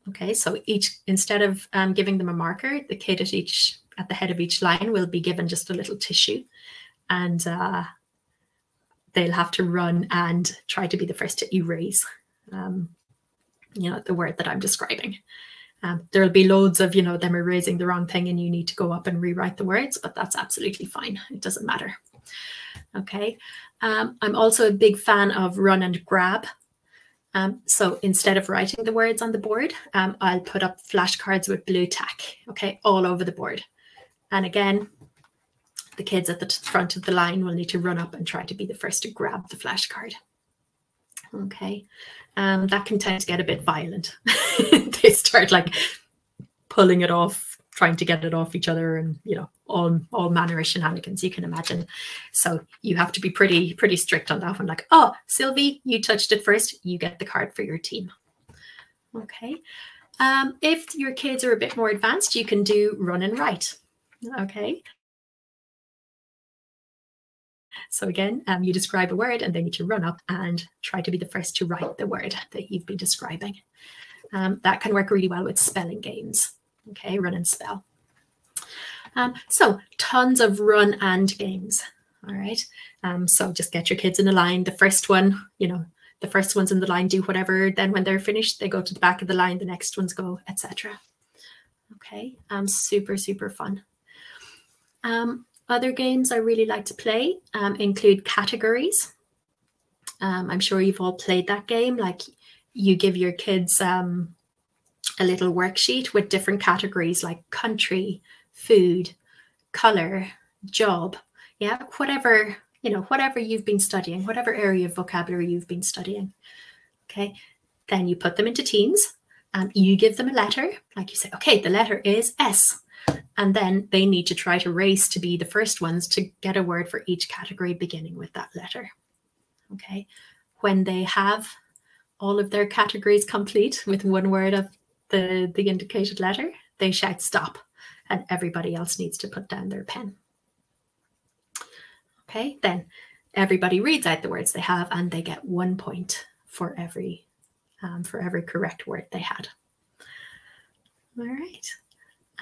Okay, so each instead of um, giving them a marker, the kid at each at the head of each line will be given just a little tissue, and uh, they'll have to run and try to be the first to erase, um, you know, the word that I'm describing. Um, there'll be loads of, you know, them erasing the wrong thing and you need to go up and rewrite the words, but that's absolutely fine. It doesn't matter. Okay. Um, I'm also a big fan of run and grab. Um, so instead of writing the words on the board, um, I'll put up flashcards with blue tack, okay, all over the board. And again, the kids at the front of the line will need to run up and try to be the first to grab the flashcard. Okay, um, that can tend to get a bit violent. they start like pulling it off, trying to get it off each other, and you know all all manner of shenanigans you can imagine. So you have to be pretty pretty strict on that one. Like, oh, Sylvie, you touched it first. You get the card for your team. Okay. Um, if your kids are a bit more advanced, you can do run and write. Okay. So again, um, you describe a word and then you need to run up and try to be the first to write the word that you've been describing. Um, that can work really well with spelling games. Okay, run and spell. Um, so tons of run and games. All right. Um, so just get your kids in a line. The first one, you know, the first ones in the line do whatever. Then when they're finished, they go to the back of the line. The next ones go, etc. Okay. Um, super, super fun. Um, other games I really like to play um, include categories. Um, I'm sure you've all played that game. Like you give your kids um, a little worksheet with different categories like country, food, color, job. Yeah, whatever, you know, whatever you've been studying, whatever area of vocabulary you've been studying. Okay. Then you put them into teams. and you give them a letter, like you say, okay, the letter is S. And then they need to try to race to be the first ones to get a word for each category beginning with that letter. Okay. When they have all of their categories complete with one word of the, the indicated letter, they shout stop and everybody else needs to put down their pen. Okay, then everybody reads out the words they have and they get one point for every um, for every correct word they had. All right.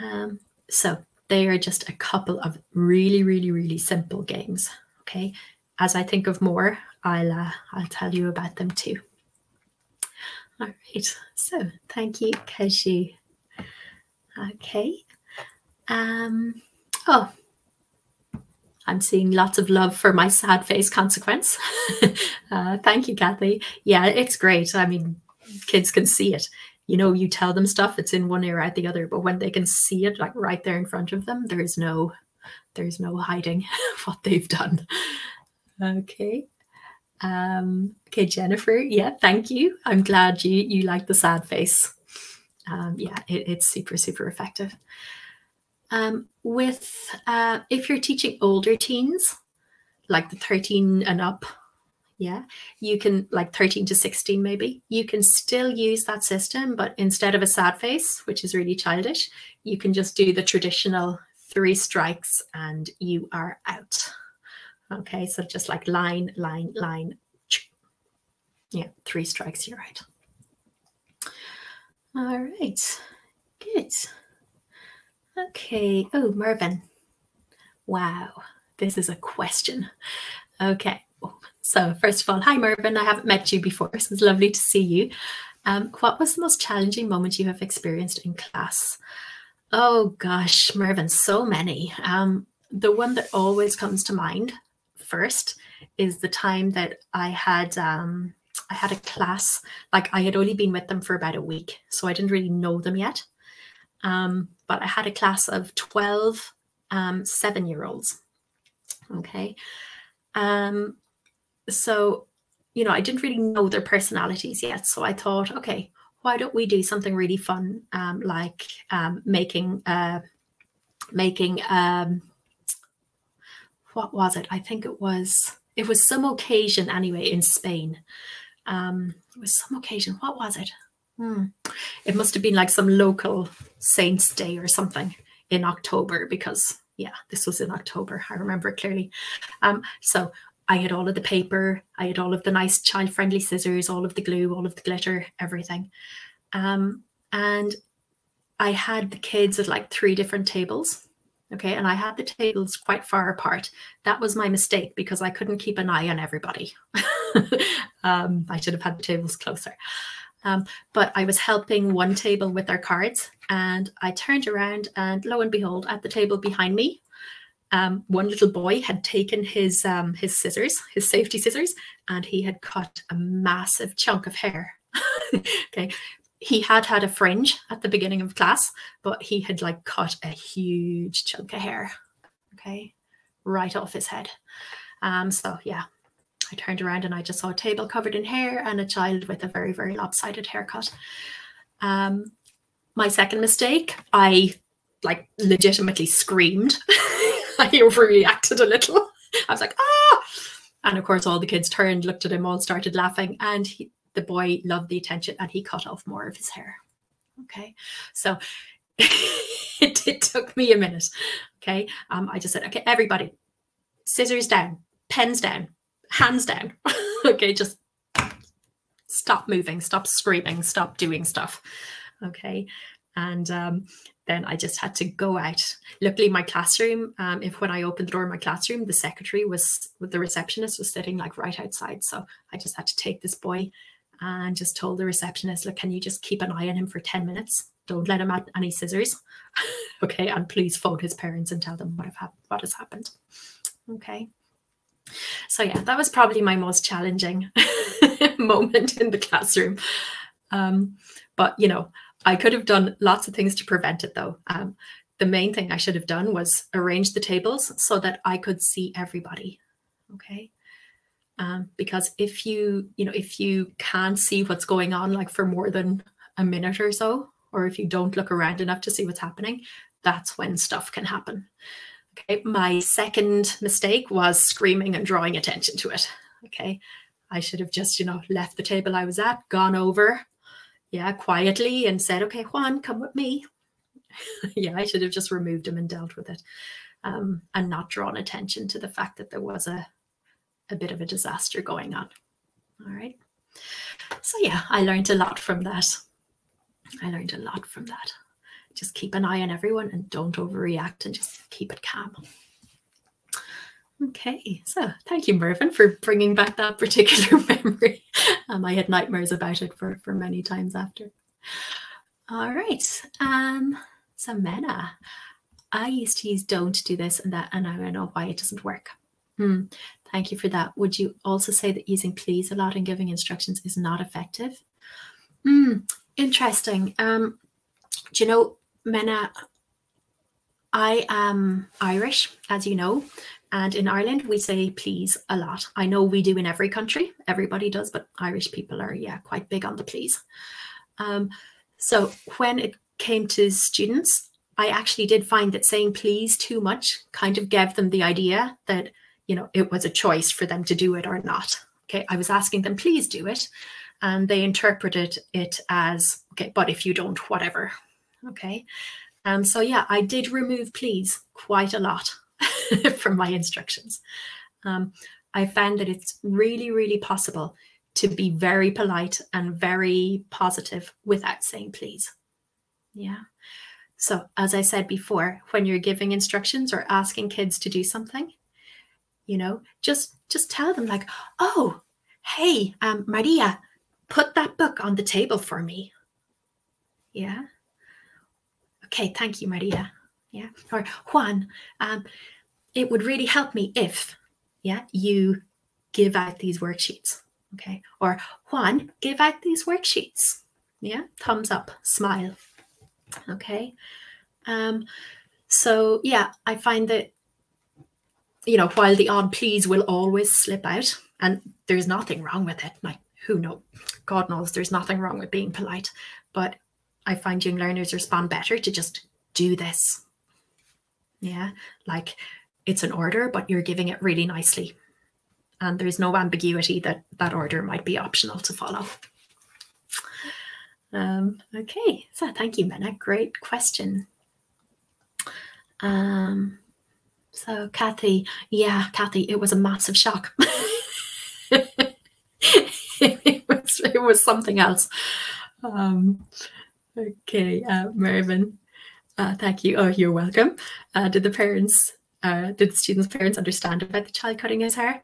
Um, so they are just a couple of really, really, really simple games. Okay. As I think of more, I'll uh, I'll tell you about them too. All right. So thank you, Keshi. Okay. Um. Oh, I'm seeing lots of love for my sad face consequence. uh, thank you, Kathy. Yeah, it's great. I mean, kids can see it. You know, you tell them stuff, it's in one ear out the other, but when they can see it like right there in front of them, there's no there's no hiding what they've done. Okay. Um, okay, Jennifer. Yeah, thank you. I'm glad you you like the sad face. Um, yeah, it, it's super, super effective. Um, with uh, if you're teaching older teens, like the 13 and up, yeah, you can like 13 to 16 maybe, you can still use that system, but instead of a sad face, which is really childish, you can just do the traditional three strikes and you are out. Okay, so just like line, line, line. Yeah, three strikes, you're out. All right, good. Okay. Oh, Mervyn. Wow. This is a question. Okay. So, first of all, hi, Mervyn. I haven't met you before, so it's lovely to see you. Um, what was the most challenging moment you have experienced in class? Oh, gosh, Mervyn, so many. Um, the one that always comes to mind first is the time that I had. Um, I had a class, like I had only been with them for about a week, so I didn't really know them yet. Um, but I had a class of 12 um, seven year olds. Okay. Um, so, you know, I didn't really know their personalities yet. So I thought, okay, why don't we do something really fun um, like um, making, uh, making, um, what was it? I think it was, it was some occasion anyway in Spain. Um, it was some occasion. What was it? Hmm. It must have been like some local Saints Day or something in October because, yeah, this was in October. I remember it clearly. Um, so I had all of the paper, I had all of the nice child friendly scissors, all of the glue, all of the glitter, everything. Um, and I had the kids at like three different tables. Okay. And I had the tables quite far apart. That was my mistake because I couldn't keep an eye on everybody. um, I should have had the tables closer. Um, but I was helping one table with their cards and I turned around and lo and behold, at the table behind me, um, one little boy had taken his um, his scissors, his safety scissors, and he had cut a massive chunk of hair. okay, he had had a fringe at the beginning of class, but he had like cut a huge chunk of hair. Okay, right off his head. Um, so yeah, I turned around and I just saw a table covered in hair and a child with a very, very lopsided haircut. Um, my second mistake, I like legitimately screamed. I overreacted a little. I was like, ah! And of course, all the kids turned, looked at him, all started laughing. And he, the boy loved the attention and he cut off more of his hair. Okay. So it, it took me a minute. Okay. Um, I just said, okay, everybody, scissors down, pens down, hands down. okay, just stop moving, stop screaming, stop doing stuff. Okay. And um, then I just had to go out. Luckily, my classroom, um, if when I opened the door in my classroom, the secretary was, with the receptionist was sitting like right outside. So I just had to take this boy and just told the receptionist, look, can you just keep an eye on him for 10 minutes? Don't let him have any scissors. okay. And please phone his parents and tell them what, have what has happened. Okay. So yeah, that was probably my most challenging moment in the classroom. Um, but you know, I could have done lots of things to prevent it though. Um, the main thing I should have done was arrange the tables so that I could see everybody. Okay. Um, because if you, you know, if you can't see what's going on like for more than a minute or so, or if you don't look around enough to see what's happening, that's when stuff can happen. Okay, my second mistake was screaming and drawing attention to it. Okay, I should have just, you know, left the table I was at, gone over, yeah, quietly and said, okay, Juan, come with me. yeah, I should have just removed him and dealt with it um, and not drawn attention to the fact that there was a, a bit of a disaster going on. All right. So, yeah, I learned a lot from that. I learned a lot from that. Just keep an eye on everyone and don't overreact and just keep it calm. Okay, so thank you, Mervyn, for bringing back that particular memory. Um, I had nightmares about it for, for many times after. All right, um, so Mena, I used to use don't do this and that, and I don't know why it doesn't work. Hmm. Thank you for that. Would you also say that using please a lot and giving instructions is not effective? Hmm. Interesting. Um, do you know, Mena, I am Irish, as you know, and in Ireland, we say please a lot. I know we do in every country, everybody does, but Irish people are, yeah, quite big on the please. Um, so when it came to students, I actually did find that saying please too much kind of gave them the idea that, you know, it was a choice for them to do it or not. Okay, I was asking them, please do it. And they interpreted it as, okay, but if you don't, whatever. Okay. Um, so yeah, I did remove please quite a lot from my instructions. Um, I found that it's really, really possible to be very polite and very positive without saying please. Yeah. So, as I said before, when you're giving instructions or asking kids to do something, you know, just just tell them like, "Oh, hey, um, Maria, put that book on the table for me." Yeah. Okay, thank you, Maria. Yeah. Or Juan, um, it would really help me if, yeah, you give out these worksheets. Okay. Or Juan, give out these worksheets. Yeah. Thumbs up, smile. Okay. Um, so yeah, I find that, you know, while the odd please will always slip out, and there's nothing wrong with it. Like, who knows? God knows there's nothing wrong with being polite. But I find young learners respond better to just do this. Yeah. Like it's an order, but you're giving it really nicely. And there's no ambiguity that that order might be optional to follow. Um, okay, so thank you, Mena. Great question. Um, so Kathy, yeah, Kathy, it was a massive shock. it, was, it was something else. Um, okay, uh, uh, thank you. Oh, you're welcome. Uh, did the parents uh, did the students' parents understand about the child cutting his hair?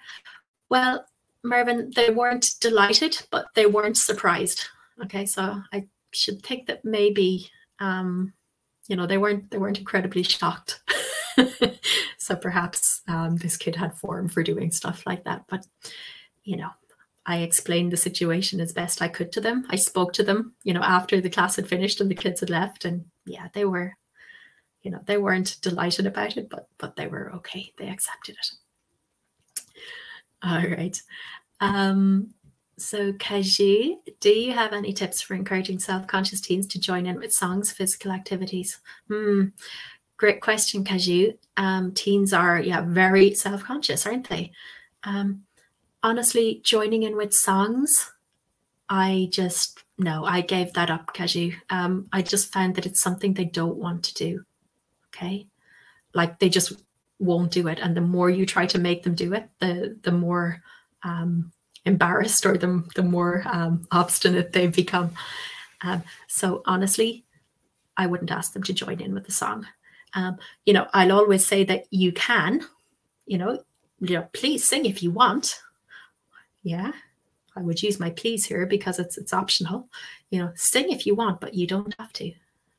Well, Mervyn, they weren't delighted, but they weren't surprised. Okay, so I should think that maybe, um, you know, they weren't they weren't incredibly shocked. so perhaps um, this kid had form for doing stuff like that. But you know, I explained the situation as best I could to them. I spoke to them, you know, after the class had finished and the kids had left, and yeah, they were you know, they weren't delighted about it, but but they were okay. They accepted it. All right. Um, so Kaji, do you have any tips for encouraging self-conscious teens to join in with songs, physical activities? Hmm. Great question, Kaju. Um, teens are, yeah, very self-conscious, aren't they? Um, honestly, joining in with songs, I just, no, I gave that up, Kaju. Um, I just found that it's something they don't want to do okay? Like they just won't do it. And the more you try to make them do it the the more um, embarrassed or the, the more um, obstinate they become. Um, so honestly i wouldn't ask them to join in with the song. Um, you know i'll always say that you can you know you know please sing if you want yeah i would use my please here because it's it's optional you know sing if you want but you don't have to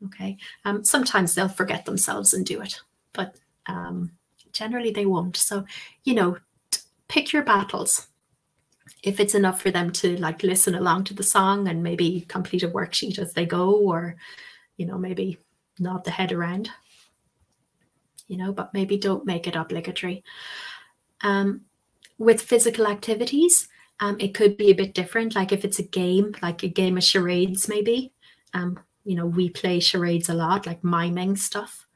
Okay. Um, sometimes they'll forget themselves and do it, but um, generally they won't. So, you know, pick your battles. If it's enough for them to like listen along to the song and maybe complete a worksheet as they go, or, you know, maybe nod the head around, you know, but maybe don't make it obligatory. Um, with physical activities, um, it could be a bit different. Like if it's a game, like a game of charades, maybe, um, you know, we play charades a lot, like miming stuff.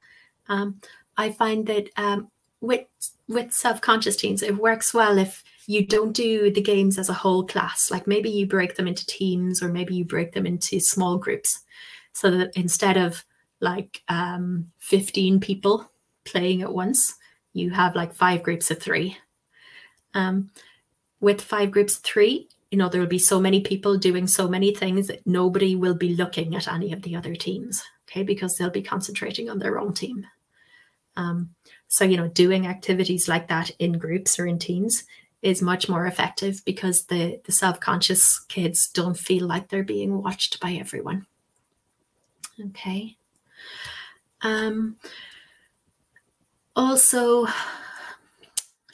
Um, I find that um, with with self-conscious teens, it works well if you don't do the games as a whole class. Like maybe you break them into teams or maybe you break them into small groups so that instead of like um, 15 people playing at once, you have like five groups of three. Um, with five groups three, you know, there will be so many people doing so many things that nobody will be looking at any of the other teams, okay, because they'll be concentrating on their own team. Um, so, you know, doing activities like that in groups or in teams is much more effective because the, the self-conscious kids don't feel like they're being watched by everyone. Okay. Um, also,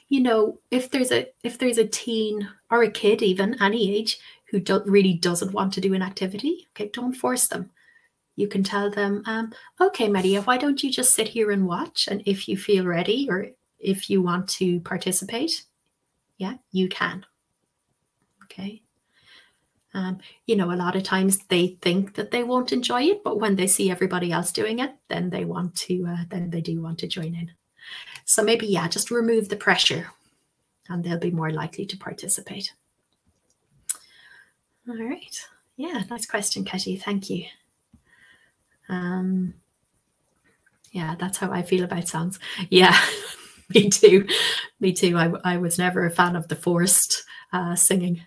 you know, if there's a if there's a teen or a kid, even any age, who don't really doesn't want to do an activity, okay, don't force them. You can tell them, um, okay, Maria, why don't you just sit here and watch? And if you feel ready or if you want to participate, yeah, you can. Okay. Um, you know, a lot of times they think that they won't enjoy it, but when they see everybody else doing it, then they want to, uh, then they do want to join in. So maybe, yeah, just remove the pressure and they'll be more likely to participate. All right. Yeah, nice question, Katie. Thank you. Um, yeah, that's how I feel about songs. Yeah, me too. Me too. I, I was never a fan of the forced uh, singing,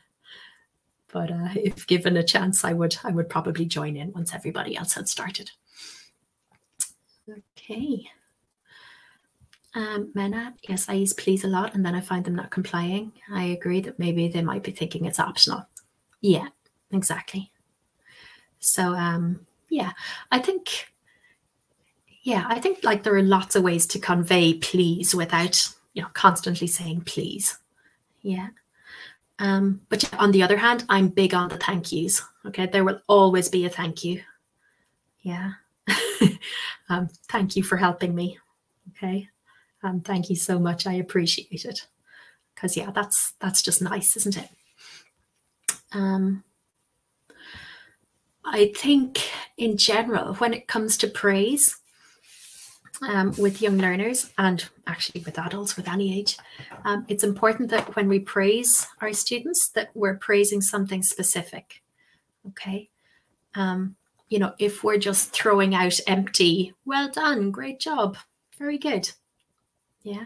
but uh, if given a chance, I would I would probably join in once everybody else had started. Okay. Um, yes, I use please a lot, and then I find them not complying. I agree that maybe they might be thinking it's optional. Yeah, exactly. So, um, yeah, I think yeah, I think like there are lots of ways to convey please without, you know, constantly saying please. Yeah. Um, but on the other hand, I'm big on the thank yous. Okay. There will always be a thank you. Yeah. um, thank you for helping me. Okay. Um, thank you so much. I appreciate it. Because yeah, that's that's just nice, isn't it? Um, I think in general, when it comes to praise, um, with young learners and actually with adults with any age, um, it's important that when we praise our students that we're praising something specific. Okay. Um, you know, if we're just throwing out empty, well done, great job, very good. Yeah.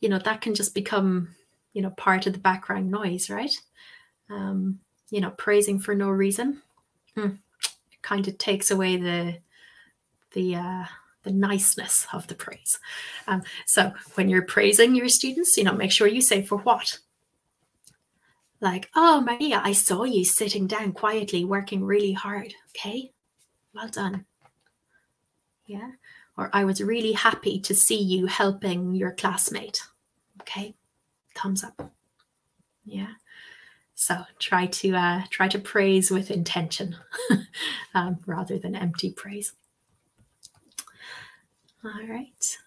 You know, that can just become, you know, part of the background noise, right? Um, you know, praising for no reason. It kind of takes away the the uh the niceness of the praise. Um, so when you're praising your students, you know, make sure you say for what. Like, oh, Maria, I saw you sitting down quietly, working really hard. Okay, well done. Yeah. Or I was really happy to see you helping your classmate. Okay, thumbs up. Yeah. So try to uh, try to praise with intention um, rather than empty praise. All right.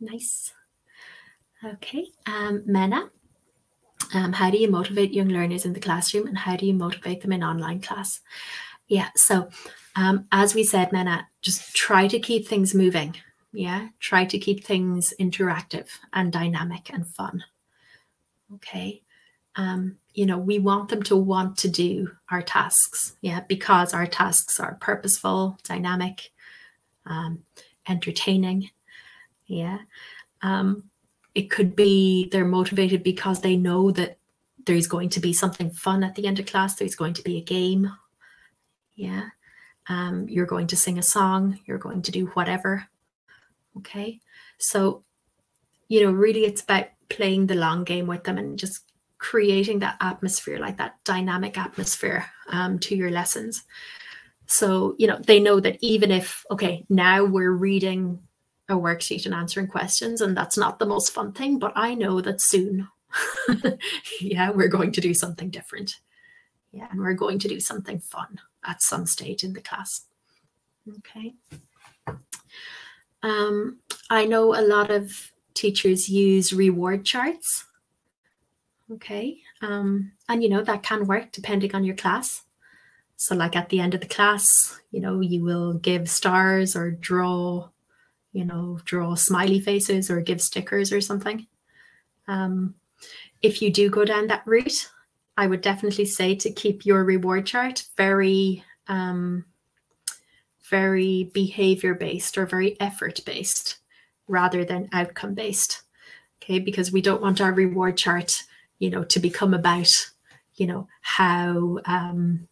Nice. Okay. Um, Mena, um, how do you motivate young learners in the classroom and how do you motivate them in online class? Yeah. So um, as we said, Mena, just try to keep things moving. Yeah. Try to keep things interactive and dynamic and fun. Okay. Um, you know, we want them to want to do our tasks. Yeah. Because our tasks are purposeful, dynamic. Um, entertaining. Yeah. Um, it could be they're motivated because they know that there's going to be something fun at the end of class. There's going to be a game. Yeah. Um, you're going to sing a song. You're going to do whatever. Okay. So, you know, really it's about playing the long game with them and just creating that atmosphere, like that dynamic atmosphere um, to your lessons. So, you know, they know that even if, okay, now we're reading a worksheet and answering questions, and that's not the most fun thing, but I know that soon, yeah, we're going to do something different. Yeah, and we're going to do something fun at some stage in the class. Okay. Um, I know a lot of teachers use reward charts. Okay. Um, and, you know, that can work depending on your class. So like at the end of the class, you know, you will give stars or draw, you know, draw smiley faces or give stickers or something. Um, if you do go down that route, I would definitely say to keep your reward chart very, um, very behavior based or very effort based rather than outcome based. Okay, because we don't want our reward chart, you know, to become about, you know, how um,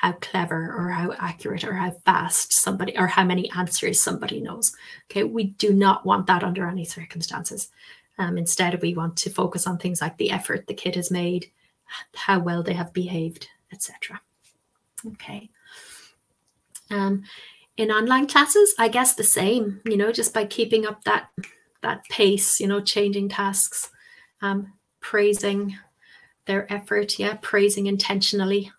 how clever or how accurate or how fast somebody or how many answers somebody knows. Okay, we do not want that under any circumstances. Um, instead, we want to focus on things like the effort the kid has made, how well they have behaved, etc. Okay. Um, in online classes, I guess the same, you know, just by keeping up that that pace, you know, changing tasks, um, praising their effort, yeah, praising intentionally.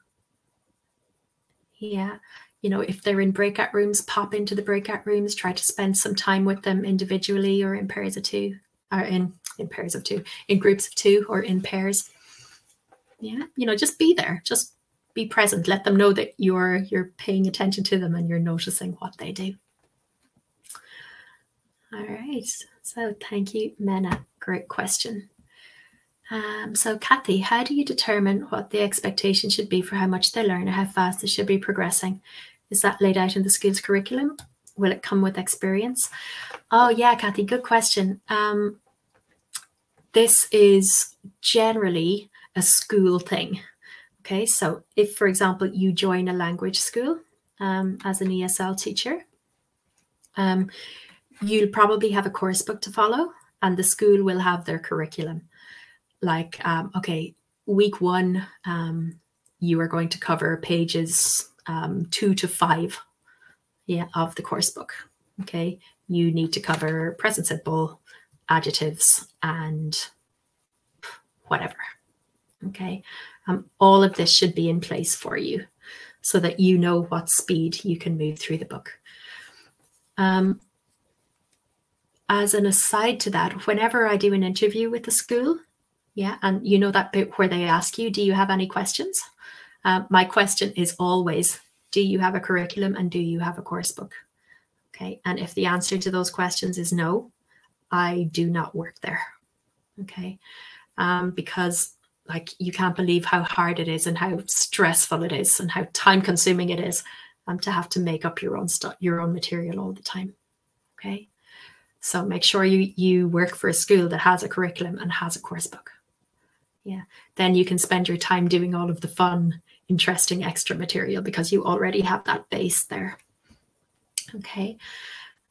Yeah, you know, if they're in breakout rooms, pop into the breakout rooms, try to spend some time with them individually or in pairs of two, or in in pairs of two, in groups of two or in pairs. Yeah, you know, just be there, just be present. Let them know that you're you're paying attention to them and you're noticing what they do. All right. So thank you, Mena. Great question. Um, so Kathy, how do you determine what the expectation should be for how much they learn or how fast they should be progressing? Is that laid out in the school's curriculum? Will it come with experience? Oh yeah, Kathy, good question. Um, this is generally a school thing. Okay, so if, for example, you join a language school um, as an ESL teacher, um, you'll probably have a course book to follow, and the school will have their curriculum. Like, um, okay, week one, um, you are going to cover pages um, two to five yeah, of the course book. Okay, you need to cover present simple, adjectives, and whatever. Okay, um, all of this should be in place for you so that you know what speed you can move through the book. Um, as an aside to that, whenever I do an interview with the school, yeah, and you know that bit where they ask you, do you have any questions? Uh, my question is always, do you have a curriculum and do you have a course book? Okay, and if the answer to those questions is no, I do not work there. Okay, um, because like you can't believe how hard it is and how stressful it is and how time consuming it is um, to have to make up your own stuff, your own material all the time. Okay. So make sure you you work for a school that has a curriculum and has a course book. Yeah. Then you can spend your time doing all of the fun, interesting extra material because you already have that base there. Okay.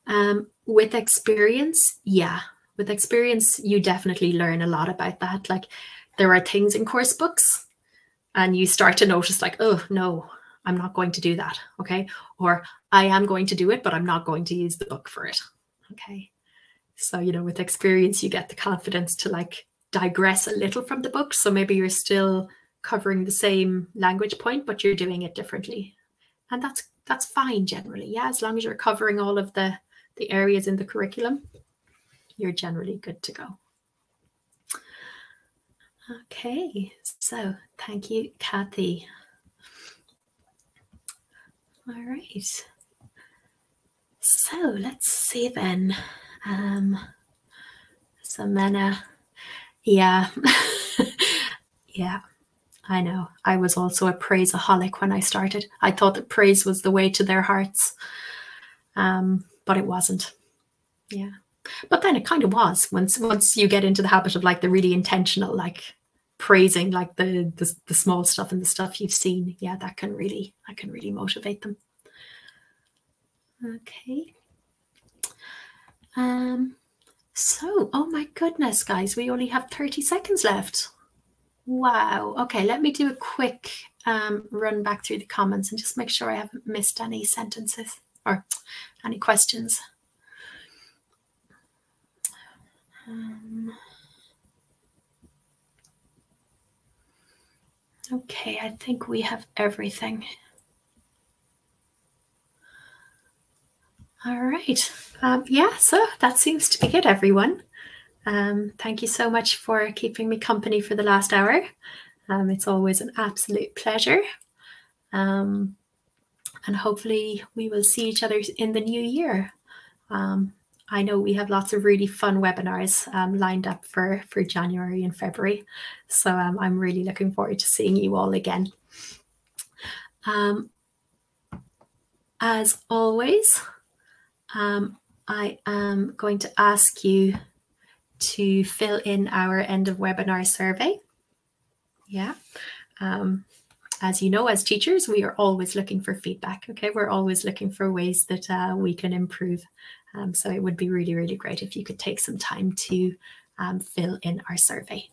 Um, with experience, yeah. With experience, you definitely learn a lot about that. Like there are things in course books and you start to notice like oh no i'm not going to do that okay? Or i am going to do it but i'm not going to use the book for it okay? So you know with experience you get the confidence to like digress a little from the book so maybe you're still covering the same language point but you're doing it differently. And that's that's fine generally yeah? As long as you're covering all of the the areas in the curriculum you're generally good to go Okay, so thank you, Kathy. All right. So let's see then. Um, so Mena, yeah, yeah, I know. I was also a praiseaholic when I started. I thought that praise was the way to their hearts, um, but it wasn't. Yeah, but then it kind of was once once you get into the habit of like the really intentional like praising like the, the the small stuff and the stuff you've seen. Yeah that can really that can really motivate them. Okay. Um so oh my goodness guys we only have 30 seconds left. Wow. Okay let me do a quick um, run back through the comments and just make sure i haven't missed any sentences or any questions. Um, Okay, I think we have everything. All right. Um, yeah, so that seems to be it, everyone. Um, thank you so much for keeping me company for the last hour. Um, it's always an absolute pleasure. Um, and hopefully we will see each other in the new year. I know we have lots of really fun webinars um, lined up for, for January and February. So um, I'm really looking forward to seeing you all again. Um, as always, um, I am going to ask you to fill in our end of webinar survey. Yeah. Um, as you know, as teachers, we are always looking for feedback. Okay, we're always looking for ways that uh, we can improve. Um, so it would be really, really great if you could take some time to um, fill in our survey.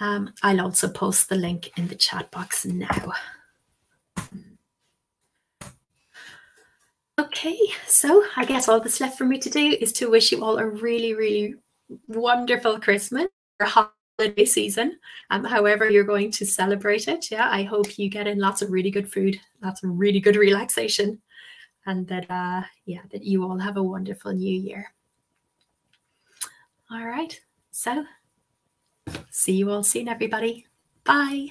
Um, I'll also post the link in the chat box now. Okay, so I guess all that's left for me to do is to wish you all a really, really wonderful Christmas holiday season, um, however you're going to celebrate it. Yeah, I hope you get in lots of really good food, lots of really good relaxation, and that, uh, yeah, that you all have a wonderful new year. All right, so see you all soon, everybody. Bye.